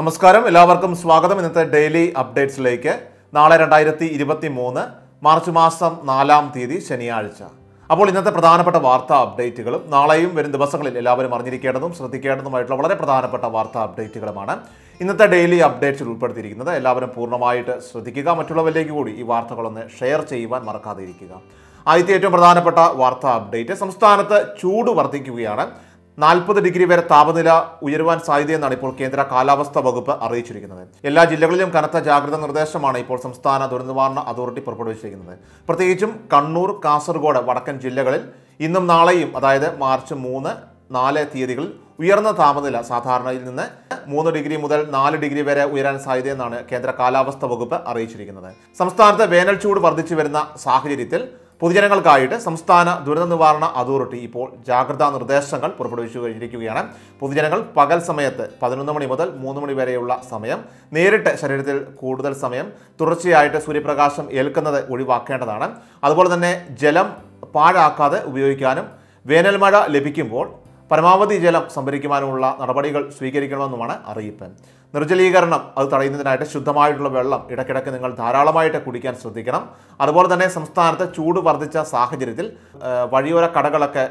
നമസ്കാരം. എല്ലാവർക്കും സ്വാഗതം. ഇന്നത്തെ ഡെയിലി അപ്ഡേറ്റ്സിലേക്ക്. നാളെ രണ്ടായിരത്തി ഇരുപത്തി മൂന്ന് മാർച്ച് മാസം നാലാം തീയതി ശനിയാഴ്ച. അപ്പോൾ ഇന്നത്തെ പ്രധാനപ്പെട്ട വാർത്താ അപ്ഡേറ്റുകളും നാളെയും വരും ദിവസങ്ങളിൽ എല്ലാവരും അറിഞ്ഞിരിക്കേണ്ടതും ശ്രദ്ധിക്കേണ്ടതുമായിട്ടുള്ള വളരെ പ്രധാനപ്പെട്ട വാർത്താ അപ്ഡേറ്റുകളുമാണ് ഇന്നത്തെ ഡെയിലി അപ്ഡേറ്റ്സിൽ ഉൾപ്പെടുത്തിയിരിക്കുന്നത്. എല്ലാവരും പൂർണമായിട്ട് ശ്രദ്ധിക്കുക. മറ്റുള്ളവരിലേക്ക് കൂടി ഈ വാർത്തകളൊന്ന് ഷെയർ ചെയ്യുവാൻ മറക്കാതെ ഇരിക്കുക ആദ്യത്തെ ഏറ്റവും പ്രധാനപ്പെട്ട വാർത്താ അപ്ഡേറ്റ്. സംസ്ഥാനത്ത് ചൂട് വർദ്ധിക്കുകയാണ്. നാൽപ്പത് ഡിഗ്രി വരെ താപനില ഉയരുവാൻ സാധ്യതയെന്നാണ് ഇപ്പോൾ കേന്ദ്ര കാലാവസ്ഥാ വകുപ്പ് അറിയിച്ചിരിക്കുന്നത്. എല്ലാ ജില്ലകളിലും കനത്ത ജാഗ്രതാ നിർദ്ദേശമാണ് ഇപ്പോൾ സംസ്ഥാന ദുരന്തനിവാരണ അതോറിറ്റി പുറപ്പെടുവിച്ചിരിക്കുന്നത്. പ്രത്യേകിച്ചും കണ്ണൂർ കാസർഗോഡ് വടക്കൻ ജില്ലകളിൽ ഇന്നും നാളെയും അതായത് മാർച്ച് മൂന്ന് നാല് തീയതികളിൽ ഉയർന്ന താപനില സാധാരണയിൽ നിന്ന് മൂന്ന് ഡിഗ്രി മുതൽ നാല് ഡിഗ്രി വരെ ഉയരാൻ സാധ്യതയെന്നാണ് കേന്ദ്ര കാലാവസ്ഥാ വകുപ്പ് അറിയിച്ചിരിക്കുന്നത്. സംസ്ഥാനത്ത് വേനൽ ചൂട് വർദ്ധിച്ചു വരുന്ന സാഹചര്യത്തിൽ പൊതുജനങ്ങൾക്കായിട്ട് സംസ്ഥാന ദുരന്ത നിവാരണ അതോറിറ്റി ഇപ്പോൾ ജാഗ്രതാ നിർദ്ദേശങ്ങൾ പുറപ്പെടുവിച്ചു കഴിഞ്ഞിരിക്കുകയാണ്. പൊതുജനങ്ങൾ പകൽ സമയത്ത് പതിനൊന്ന് മണി മുതൽ മൂന്ന് മണി വരെയുള്ള സമയം നേരിട്ട് ശരീരത്തിൽ കൂടുതൽ സമയം തുടർച്ചയായിട്ട് സൂര്യപ്രകാശം ഏൽക്കുന്നത് ഒഴിവാക്കേണ്ടതാണ്. അതുപോലെ തന്നെ ജലം പാഴാക്കാതെ ഉപയോഗിക്കാനും വേനൽമഴ ലഭിക്കുമ്പോൾ പരമാവധി ജലം സംഭരിക്കുവാനുമുള്ള നടപടികൾ സ്വീകരിക്കണമെന്നുമാണ് അറിയിപ്പ്. നിർജലീകരണം അത് തടയുന്നതിനായിട്ട് ശുദ്ധമായിട്ടുള്ള വെള്ളം ഇടയ്ക്കിടയ്ക്ക് നിങ്ങൾ ധാരാളമായിട്ട് കുടിക്കാൻ ശ്രദ്ധിക്കണം. അതുപോലെ തന്നെ സംസ്ഥാനത്ത് ചൂട് വർദ്ധിച്ച സാഹചര്യത്തിൽ വഴിയോര കടകളൊക്കെ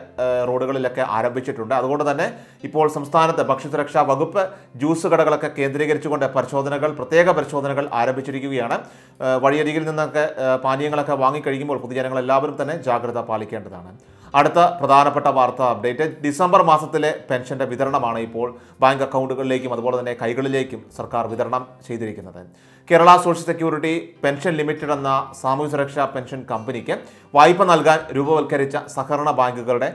റോഡുകളിലൊക്കെ ആരംഭിച്ചിട്ടുണ്ട്. അതുകൊണ്ട് തന്നെ ഇപ്പോൾ സംസ്ഥാനത്ത് ഭക്ഷ്യസുരക്ഷാ വകുപ്പ് ജ്യൂസ് കടകളൊക്കെ കേന്ദ്രീകരിച്ചുകൊണ്ട് പരിശോധനകൾ പ്രത്യേക പരിശോധനകൾ ആരംഭിച്ചിരിക്കുകയാണ്. വഴിയരികിൽ നിന്നൊക്കെ പാനീയങ്ങളൊക്കെ വാങ്ങിക്കഴിയുമ്പോൾ പൊതുജനങ്ങൾ എല്ലാവരും തന്നെ ജാഗ്രത പാലിക്കേണ്ടതാണ്. അടുത്ത പ്രധാനപ്പെട്ട വാർത്ത അപ്ഡേറ്റ്. ഡിസംബർ മാസത്തിലെ പെൻഷന്റെ വിതരണമാണ് ഇപ്പോൾ ബാങ്ക് അക്കൗണ്ടുകളിലേക്കും അതുപോലെ തന്നെ കൈകളിലേക്കും സർക്കാർ വിതരണം ചെയ്തിരിക്കുന്നത്. Kerala social security pension limited എന്ന സാമൂഹ്യ സുരക്ഷാ പെൻഷൻ കമ്പനിക്ക് വായ്പ നൽകാൻ രൂപവൽക്കരിച്ച സഹകരണ ബാങ്കുകളുടെ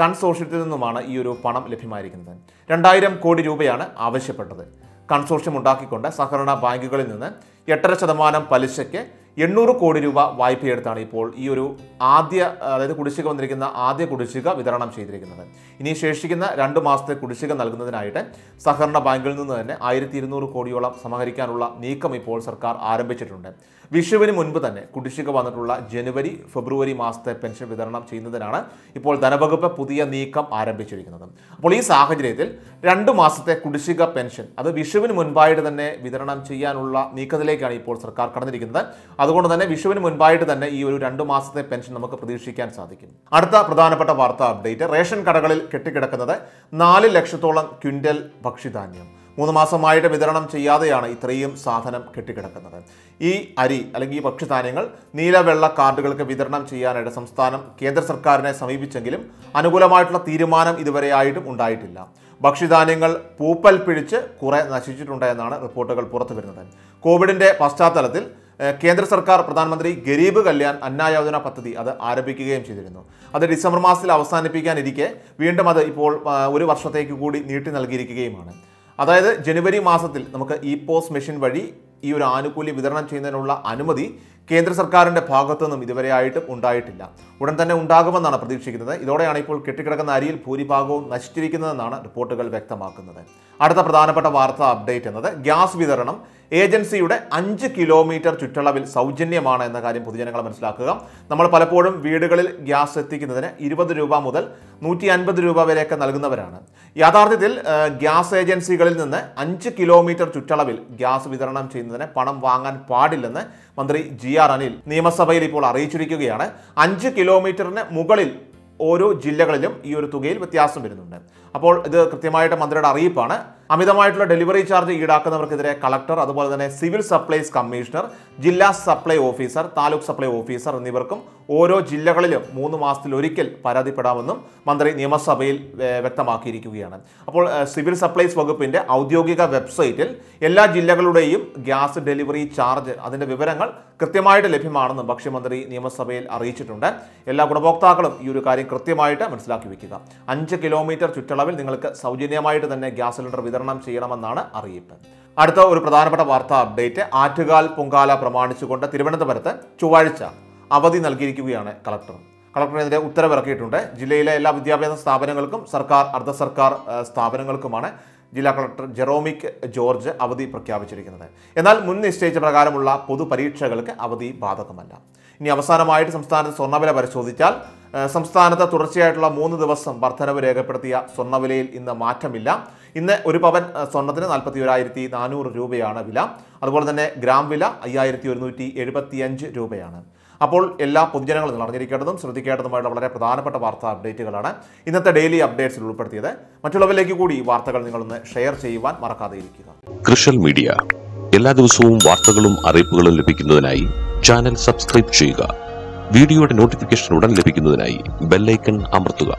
കൺസോർഷ്യത്തിൽ നിന്നുമാണ് ഈ ഒരു പണം ലഭ്യമായിരിക്കുന്നത്. രണ്ടായിരം കോടി രൂപയാണ് ആവശ്യപ്പെട്ടത്. കൺസോർഷ്യം ഉണ്ടാക്കിക്കൊണ്ട് സഹകരണ ബാങ്കുകളിൽ നിന്ന് എട്ടര ശതമാനം പലിശയ്ക്ക് എണ്ണൂറ് കോടി രൂപ വായ്പയെടുത്താണ് ഇപ്പോൾ ഈ ഒരു ആദ്യ അതായത് കുടിശ്ശിക വന്നിരിക്കുന്ന ആദ്യ കുടിശ്ശിക വിതരണം ചെയ്തിരിക്കുന്നത്. ഇനി ശേഷിക്കുന്ന രണ്ട് മാസത്തെ കുടിശ്ശിക നൽകുന്നതിനായിട്ട് സഹകരണ ബാങ്കിൽ നിന്ന് തന്നെ ആയിരത്തി കോടിയോളം സമാഹരിക്കാനുള്ള നീക്കം ഇപ്പോൾ സർക്കാർ ആരംഭിച്ചിട്ടുണ്ട്. വിഷുവിന് മുൻപ് തന്നെ കുടിശ്ശിക വന്നിട്ടുള്ള ജനുവരി ഫെബ്രുവരി മാസത്തെ പെൻഷൻ വിതരണം ചെയ്യുന്നതിനാണ് ഇപ്പോൾ ധനവകുപ്പ് പുതിയ നീക്കം ആരംഭിച്ചിരിക്കുന്നത്. അപ്പോൾ ഈ സാഹചര്യത്തിൽ രണ്ട് മാസത്തെ കുടിശ്ശിക പെൻഷൻ അത് വിഷുവിന് മുൻപായിട്ട് തന്നെ വിതരണം ചെയ്യാനുള്ള നീക്കത്തിലേക്കാണ് ഇപ്പോൾ സർക്കാർ കടന്നിരിക്കുന്നത്. അതുകൊണ്ട് തന്നെ വിഷുവിന് മുൻപായിട്ട് തന്നെ ഈ ഒരു രണ്ട് മാസത്തെ പെൻഷൻ നമുക്ക് പ്രതീക്ഷിക്കാൻ സാധിക്കും. അടുത്ത പ്രധാനപ്പെട്ട വാർത്താ അപ്ഡേറ്റ് റേഷൻ കടകളിൽ കെട്ടിക്കിടക്കുന്നത് നാല് ലക്ഷത്തോളം ക്വിന്റൽ ഭക്ഷ്യധാന്യം. മൂന്ന് മാസമായിട്ട് വിതരണം ചെയ്യാതെയാണ് ഇത്രയും സാധനം കെട്ടിക്കിടക്കുന്നത്. ഈ അരി അല്ലെങ്കിൽ ഈ ഭക്ഷ്യധാന്യങ്ങൾ നീലവെള്ള കാർഡുകൾക്ക് വിതരണം ചെയ്യാനായിട്ട് സംസ്ഥാനം കേന്ദ്ര സർക്കാരിനെ സമീപിച്ചെങ്കിലും അനുകൂലമായിട്ടുള്ള തീരുമാനം ഇതുവരെയായിട്ടും ഉണ്ടായിട്ടില്ല. ഭക്ഷ്യധാന്യങ്ങൾ പൂപ്പൽ പിടിച്ച് കുറെ നശിച്ചിട്ടുണ്ട് എന്നാണ് റിപ്പോർട്ടുകൾ പുറത്തു വരുന്നത് കോവിഡിന്റെ പശ്ചാത്തലത്തിൽ കേന്ദ്ര സർക്കാർ പ്രധാനമന്ത്രി ഗരീബ് കല്യാൺ അന്നായോജന പദ്ധതി അത് ആരംഭിക്കുകയും ചെയ്തിരുന്നു. അത് ഡിസംബർ മാസത്തിൽ അവസാനിപ്പിക്കാനിരിക്കെ വീണ്ടും അത് ഇപ്പോൾ ഒരു വർഷത്തേക്ക് കൂടി നീട്ടി നൽകിയിരിക്കുകയുമാണ്. അതായത് ജനുവരി മാസത്തിൽ നമുക്ക് ഇ പോസ് മെഷീൻ വഴി ഈ ഒരു ആനുകൂല്യം വിതരണം ചെയ്യുന്നതിനുള്ള അനുമതി കേന്ദ്ര സർക്കാരിന്റെ ഭാഗത്തുനിന്നും ഇതുവരെയായിട്ടും ഉണ്ടായിട്ടില്ല. ഉടൻ തന്നെ ഉണ്ടാകുമെന്നാണ് പ്രതീക്ഷിക്കുന്നത്. ഇതോടെയാണ് ഇപ്പോൾ കെട്ടിക്കിടക്കുന്ന അരിയിൽ ഭൂരിഭാഗവും നശിച്ചിരിക്കുന്നതെന്നാണ് റിപ്പോർട്ടുകൾ വ്യക്തമാക്കുന്നത്. അടുത്ത പ്രധാനപ്പെട്ട വാർത്താ അപ്ഡേറ്റ് എന്നത് ഗ്യാസ് വിതരണം ഏജൻസിയുടെ അഞ്ച് കിലോമീറ്റർ ചുറ്റളവിൽ സൗജന്യമാണ് എന്ന കാര്യം പൊതുജനങ്ങൾ മനസ്സിലാക്കുക. നമ്മൾ പലപ്പോഴും വീടുകളിൽ ഗ്യാസ് എത്തിക്കുന്നതിന് ഇരുപത് രൂപ മുതൽ നൂറ്റി അൻപത് രൂപ വരെയൊക്കെ നൽകുന്നവരാണ്. യാഥാർത്ഥ്യത്തിൽ ഗ്യാസ് ഏജൻസികളിൽ നിന്ന് അഞ്ച് കിലോമീറ്റർ ചുറ്റളവിൽ ഗ്യാസ് വിതരണം ചെയ്യുന്നതിന് പണം വാങ്ങാൻ പാടില്ലെന്ന് മന്ത്രി ജി ആർ അനിൽ നിയമസഭയിൽ ഇപ്പോൾ അറിയിച്ചിരിക്കുകയാണ്. അഞ്ച് കിലോമീറ്ററിന് മുകളിൽ ഓരോ ജില്ലകളിലും ഈ ഒരു തുകയിൽ വ്യത്യാസം വരുന്നുണ്ട്. അപ്പോൾ ഇത് കൃത്യമായിട്ട് മന്ത്രിയുടെ അറിയിപ്പാണ്. അമിതമായിട്ടുള്ള ഡെലിവറി ചാർജ് ഈടാക്കുന്നവർക്കെതിരെ കളക്ടർ അതുപോലെ തന്നെ സിവിൽ സപ്ലൈസ് കമ്മീഷണർ ജില്ലാ supply officer taluk supply officer എന്നിവർക്കും ഓരോ ജില്ലകളിലും മൂന്ന് മാസത്തിൽ ഒരിക്കൽ പരാതിപ്പെടാമെന്നും മന്ത്രി നിയമസഭയിൽ വ്യക്തമാക്കിയിരിക്കുകയാണ്. അപ്പോൾ സിവിൽ സപ്ലൈസ് വകുപ്പിന്റെ ഔദ്യോഗിക വെബ്സൈറ്റിൽ എല്ലാ ജില്ലകളുടെയും ഗ്യാസ് ഡെലിവറി ചാർജ് അതിന്റെ വിവരങ്ങൾ കൃത്യമായിട്ട് ലഭ്യമാണെന്നും ഭക്ഷ്യമന്ത്രി നിയമസഭയിൽ അറിയിച്ചിട്ടുണ്ട്. എല്ലാ ഗുണഭോക്താക്കളും ഈ ഒരു കാര്യം കൃത്യമായിട്ട് മനസ്സിലാക്കി വയ്ക്കുക അഞ്ച് കിലോമീറ്റർ ചുറ്റളവിൽ നിങ്ങൾക്ക് സൗജന്യമായിട്ട് തന്നെ ഗ്യാസ് സിലിണ്ടർ വിതരണം ചെയ്യണമെന്നാണ് അറിയിപ്പ്. അടുത്ത ഒരു പ്രധാനപ്പെട്ട വാർത്താ അപ്ഡേറ്റ്. ആറ്റുകാൽ പൊങ്കാല പ്രമാണിച്ചുകൊണ്ട് തിരുവനന്തപുരത്ത് ചൊവ്വാഴ്ച അവധി നൽകിയിരിക്കുകയാണ് കളക്ടർ. കളക്ടറിനെതിരെ ഉത്തരവിറക്കിയിട്ടുണ്ട്. ജില്ലയിലെ എല്ലാ വിദ്യാഭ്യാസ സ്ഥാപനങ്ങൾക്കും സർക്കാർ അർദ്ധ സർക്കാർ സ്ഥാപനങ്ങൾക്കുമാണ് ജില്ലാ കളക്ടർ ജെറോമിക് ജോർജ് അവധി പ്രഖ്യാപിച്ചിരിക്കുന്നത്. എന്നാൽ മുൻ നിശ്ചയിച്ച പ്രകാരമുള്ള പൊതുപരീക്ഷകൾക്ക് അവധി ബാധകമല്ല. ഇനി അവസാനമായിട്ട് സംസ്ഥാനത്ത് സ്വർണവില പരിശോധിച്ചാൽ സംസ്ഥാനത്ത് തുടർച്ചയായിട്ടുള്ള മൂന്ന് ദിവസം വർധനവ് രേഖപ്പെടുത്തിയ സ്വർണവിലയിൽ ഇന്ന് മാറ്റമില്ല. ഇന്ന് ഒരു പവൻ സ്വർണത്തിന് നാൽപ്പത്തി ഒരായിരത്തി നാനൂറ് രൂപയാണ് വില. അതുപോലെ തന്നെ ഗ്രാം വില അയ്യായിരത്തി ഒരുന്നൂറ്റി എഴുപത്തിയഞ്ച് രൂപയാണ്. അപ്പോൾ എല്ലാ പൊതുജനങ്ങളും അറിഞ്ഞിരിക്കേണ്ടതും ശ്രദ്ധിക്കേണ്ടതുമായിട്ടുള്ള വളരെ പ്രധാനപ്പെട്ട വാർത്താ അപ്ഡേറ്റുകളാണ് ഇന്നത്തെ ഡെയിലി അപ്ഡേറ്റ്സിൽ ഉൾപ്പെടുത്തിയത്. മറ്റുള്ളവരിലേക്ക് കൂടി ഈ വാർത്തകൾ നിങ്ങളൊന്ന് ഷെയർ ചെയ്യുവാൻ മറക്കാതെ ഇരിക്കുക. കൃഷൽ മീഡിയ. എല്ലാ ദിവസവും വാർത്തകളും അറിയിപ്പുകളും ലഭിക്കുന്നതിനായി ചാനൽ സബ്സ്ക്രൈബ് ചെയ്യുക. വീഡിയോയുടെ നോട്ടിഫിക്കേഷൻ ഉടൻ ലഭിക്കുന്നതിനായി ബെല്ലൈക്കൺ അമർത്തുക.